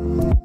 you